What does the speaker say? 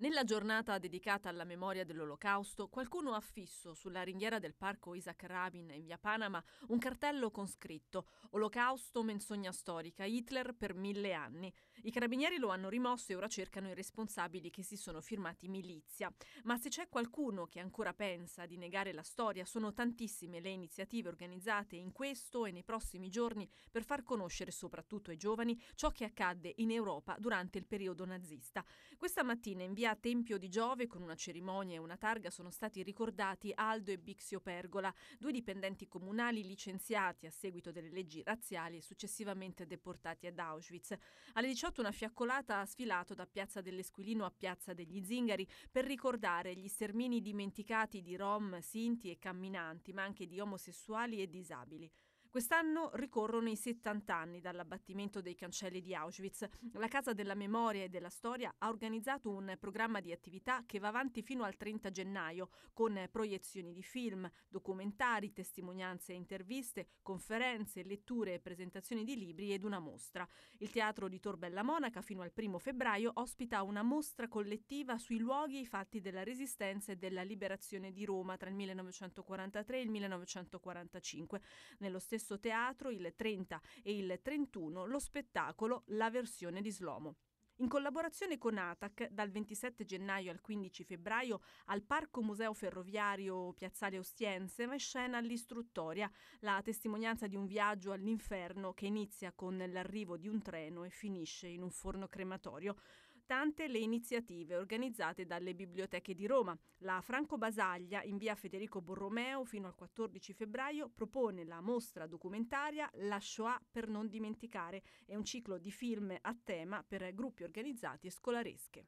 Nella giornata dedicata alla memoria dell'Olocausto, qualcuno ha fisso sulla ringhiera del parco Isaac Rabin in via Panama un cartello con scritto Olocausto, menzogna storica, Hitler per mille anni. I carabinieri lo hanno rimosso e ora cercano i responsabili che si sono firmati milizia. Ma se c'è qualcuno che ancora pensa di negare la storia, sono tantissime le iniziative organizzate in questo e nei prossimi giorni per far conoscere soprattutto ai giovani ciò che accadde in Europa durante il periodo nazista. Questa mattina in via a Tempio di Giove, con una cerimonia e una targa, sono stati ricordati Aldo e Bixio Pergola, due dipendenti comunali licenziati a seguito delle leggi razziali e successivamente deportati ad Auschwitz. Alle 18 una fiaccolata ha sfilato da Piazza dell'Esquilino a Piazza degli Zingari per ricordare gli stermini dimenticati di rom, sinti e camminanti, ma anche di omosessuali e disabili. Quest'anno ricorrono i 70 anni dall'abbattimento dei cancelli di Auschwitz. La Casa della Memoria e della Storia ha organizzato un programma di attività che va avanti fino al 30 gennaio, con proiezioni di film, documentari, testimonianze e interviste, conferenze, letture e presentazioni di libri ed una mostra. Il Teatro di Tor Bella Monaca fino al 1 febbraio ospita una mostra collettiva sui luoghi e i fatti della resistenza e della liberazione di Roma tra il 1943 e il 1945. Nello stesso stesso teatro il 30 e il 31 lo spettacolo La versione di Slomo. In collaborazione con ATAC, dal 27 gennaio al 15 febbraio al Parco Museo Ferroviario Piazzale Ostiense va in scena l'istruttoria, la testimonianza di un viaggio all'inferno che inizia con l'arrivo di un treno e finisce in un forno crematorio tante le iniziative organizzate dalle biblioteche di Roma. La Franco Basaglia, in via Federico Borromeo, fino al 14 febbraio, propone la mostra documentaria La Shoah per non dimenticare. È un ciclo di film a tema per gruppi organizzati e scolaresche.